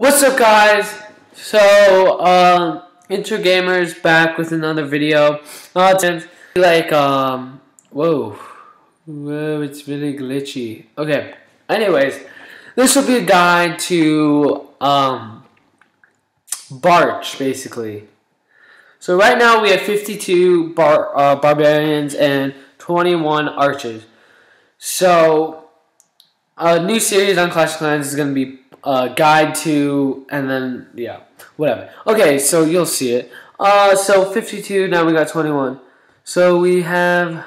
What's up, guys? So, um, Intro Gamers back with another video. Uh, like, um, whoa, whoa, it's really glitchy. Okay, anyways, this will be a guide to, um, Barch, basically. So right now we have 52 bar, uh, barbarians and 21 archers. So, a new series on Clash of Clans is going to be uh, guide to, and then, yeah, whatever. Okay, so you'll see it. Uh, so 52, now we got 21. So we have,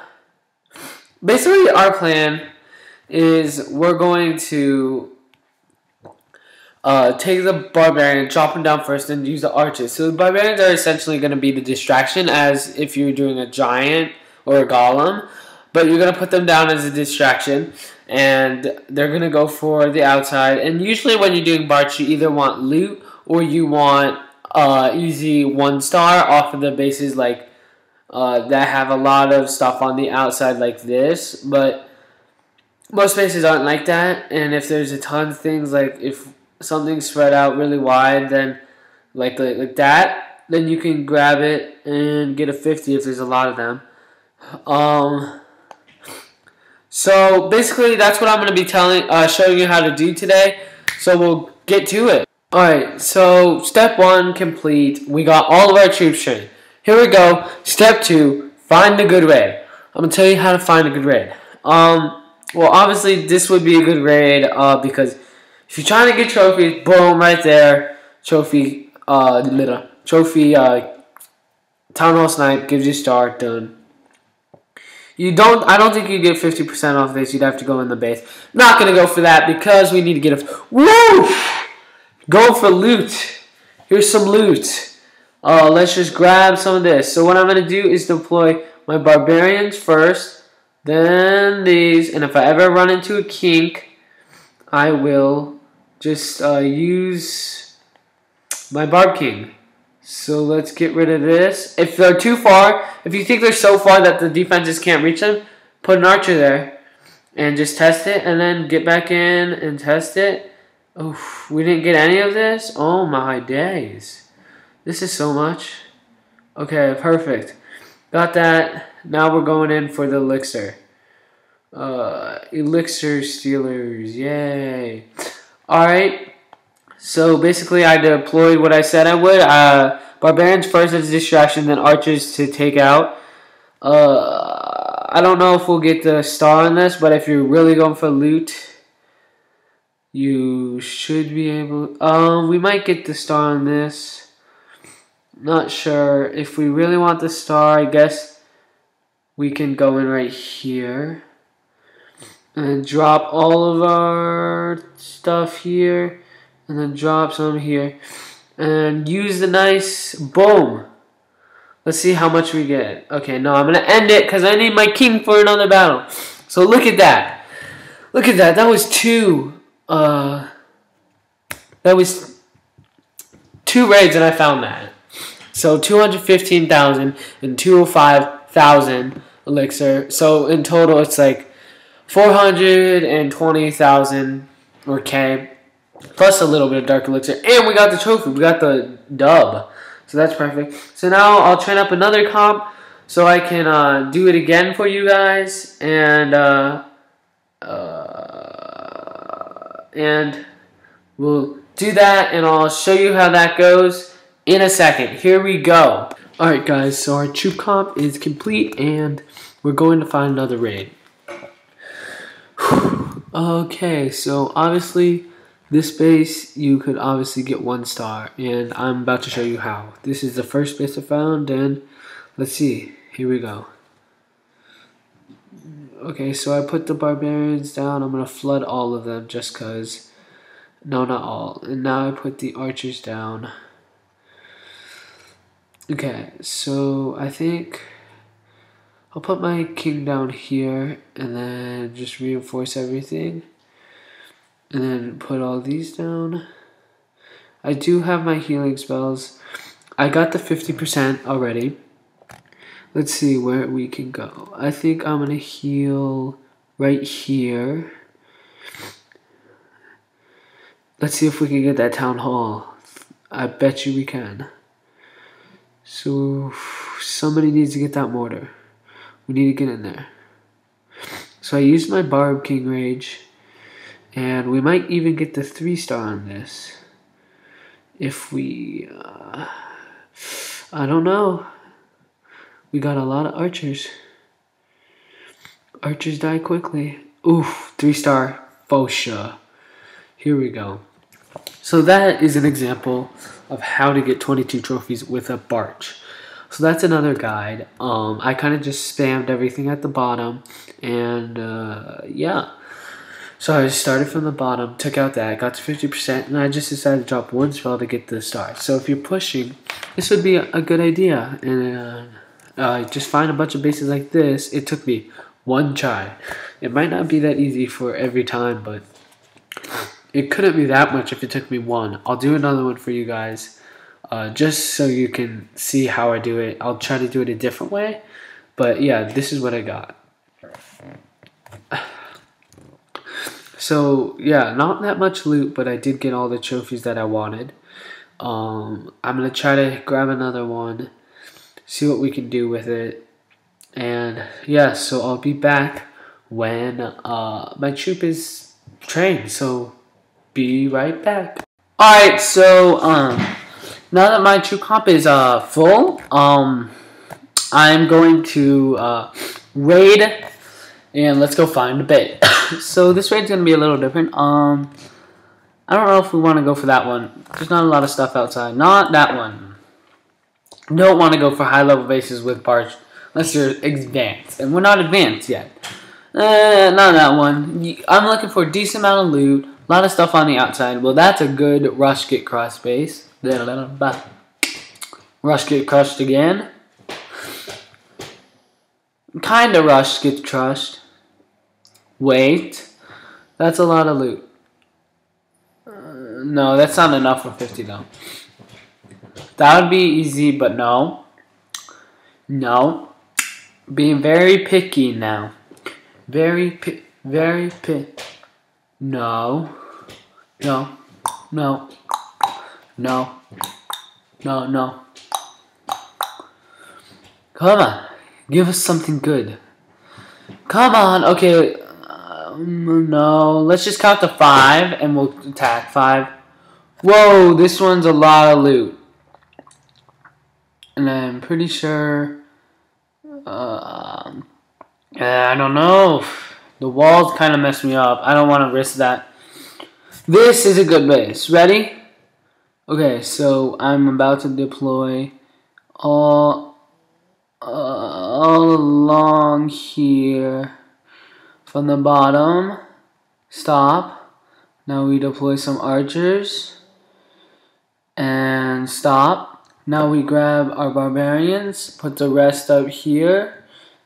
basically our plan is we're going to uh, take the barbarian, chop him down first, and use the archers. So the barbarians are essentially going to be the distraction as if you're doing a giant or a golem, but you're going to put them down as a distraction and they're going to go for the outside. And usually when you're doing Barch, you either want loot or you want uh, easy one star off of the bases like uh, that have a lot of stuff on the outside like this. But most bases aren't like that. And if there's a ton of things like if something's spread out really wide, then like like, like that, then you can grab it and get a 50 if there's a lot of them. Um, so basically, that's what I'm going to be telling, uh, showing you how to do today. So we'll get to it. Alright, so step one complete. We got all of our troops trained. Here we go. Step two, find a good raid. I'm going to tell you how to find a good raid. Um, well, obviously, this would be a good raid uh, because if you're trying to get trophies, boom, right there. Trophy, uh, little trophy, uh, Town Hall Snipe gives you star, done. You don't. I don't think you get fifty percent off this. You'd have to go in the base. Not gonna go for that because we need to get a. Woo! Go for loot. Here's some loot. Uh, let's just grab some of this. So what I'm gonna do is deploy my barbarians first, then these, and if I ever run into a kink, I will just uh, use my barb king. So let's get rid of this. If they're too far, if you think they're so far that the defenses can't reach them, put an archer there. And just test it, and then get back in and test it. Oof, we didn't get any of this? Oh my days. This is so much. Okay, perfect. Got that. Now we're going in for the elixir. Uh, elixir stealers, yay. Alright, so basically, I deployed what I said I would. Uh, barbarians first as a distraction, then archers to take out. Uh, I don't know if we'll get the star on this, but if you're really going for loot, you should be able. Um, we might get the star on this. Not sure if we really want the star. I guess we can go in right here and drop all of our stuff here and then drop some here. And use the nice boom. Let's see how much we get. Okay no I'm gonna end it because I need my king for another battle. So look at that. Look at that. That was two uh that was two raids and I found that. So 215,000 and 205,000 elixir. So in total it's like 420,000 or K plus a little bit of dark elixir, and we got the trophy. We got the dub, so that's perfect. So now I'll train up another comp so I can uh, do it again for you guys, and uh, uh, and we'll do that, and I'll show you how that goes in a second. Here we go. Alright guys, so our troop comp is complete, and we're going to find another raid. okay, so obviously this base, you could obviously get one star, and I'm about to show you how. This is the first base I found, and let's see. Here we go. Okay, so I put the barbarians down. I'm going to flood all of them just because. No, not all. And now I put the archers down. Okay, so I think I'll put my king down here and then just reinforce everything and then put all these down. I do have my healing spells. I got the 50% already. Let's see where we can go. I think I'm going to heal right here. Let's see if we can get that town hall. I bet you we can. So somebody needs to get that mortar. We need to get in there. So I used my Barb King Rage. And we might even get the three star on this. If we... Uh, I don't know. We got a lot of archers. Archers die quickly. Oof, three star. Fosha. Here we go. So that is an example of how to get 22 trophies with a Barch. So that's another guide. Um, I kind of just spammed everything at the bottom. And uh, yeah. So I started from the bottom, took out that, got to 50%, and I just decided to drop one spell to get the star. So if you're pushing, this would be a good idea. And uh, uh, just find a bunch of bases like this. It took me one try. It might not be that easy for every time, but it couldn't be that much if it took me one. I'll do another one for you guys. Uh, just so you can see how I do it. I'll try to do it a different way. But yeah, this is what I got. So yeah, not that much loot, but I did get all the trophies that I wanted. Um, I'm gonna try to grab another one, see what we can do with it, and yeah. So I'll be back when uh, my troop is trained. So be right back. All right. So um, now that my troop comp is uh full, um, I'm going to uh, raid and let's go find a bait. so this raid's gonna be a little different. Um, I don't know if we want to go for that one. There's not a lot of stuff outside. Not that one. Don't want to go for high level bases with Barch unless you're advanced, and we're not advanced yet. Uh, not that one. I'm looking for a decent amount of loot, a lot of stuff on the outside. Well, that's a good rush get cross base. Rush get crushed again. Kinda rush gets crushed. Wait. That's a lot of loot. Uh, no, that's not enough for 50 though. That would be easy, but no. No. Being very picky now. Very pi very pi No. No. No. No. No, no. Come on. Give us something good. Come on. Okay. Um, no. Let's just count to five and we'll attack five. Whoa, this one's a lot of loot. And I'm pretty sure... Uh, I don't know. The walls kind of messed me up. I don't want to risk that. This is a good base. Ready? Okay, so I'm about to deploy all all along here from the bottom stop. Now we deploy some archers. And stop. Now we grab our barbarians put the rest up here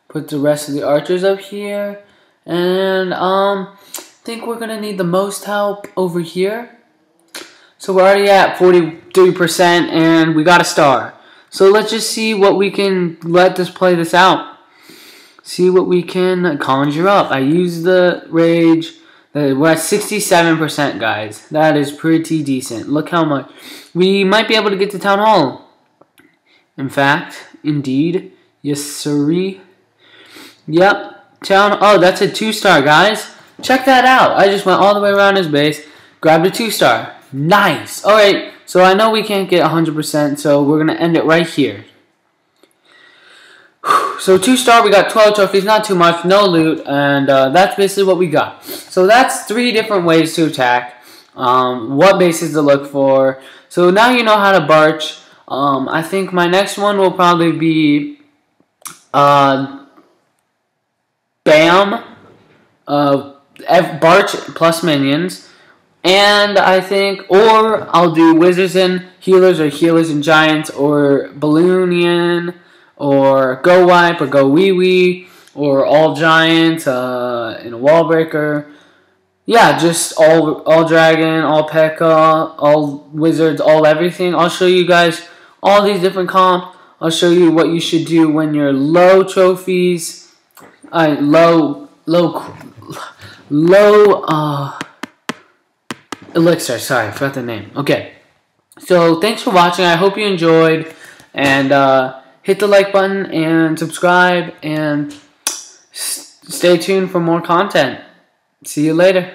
put the rest of the archers up here. And um think we're gonna need the most help over here. So we're already at 43% and we got a star so let's just see what we can let this play this out. See what we can conjure up. I use the rage. Uh, we're at 67%, guys. That is pretty decent. Look how much. We might be able to get to Town Hall. In fact, indeed. Yes, sirree. Yep. Town. Oh, that's a two-star, guys. Check that out. I just went all the way around his base. Grabbed a two-star. Nice. All right. So I know we can't get 100%, so we're going to end it right here. So two star, we got 12 trophies, not too much, no loot, and uh, that's basically what we got. So that's three different ways to attack, um, what bases to look for. So now you know how to barch. Um, I think my next one will probably be uh, Bam, uh, Barch plus minions. And I think, or I'll do Wizards and Healers, or Healers and Giants, or Balloonion, or GoWiPe, or Go Wee Wee, or All Giant uh, in a Wall Breaker. Yeah, just all all Dragon, all P.E.K.K.A., all Wizards, all everything. I'll show you guys all these different comp. I'll show you what you should do when you're low trophies, uh, low, low, low, uh, Elixir, sorry, I forgot the name. Okay. So thanks for watching. I hope you enjoyed. And uh, hit the like button and subscribe and stay tuned for more content. See you later.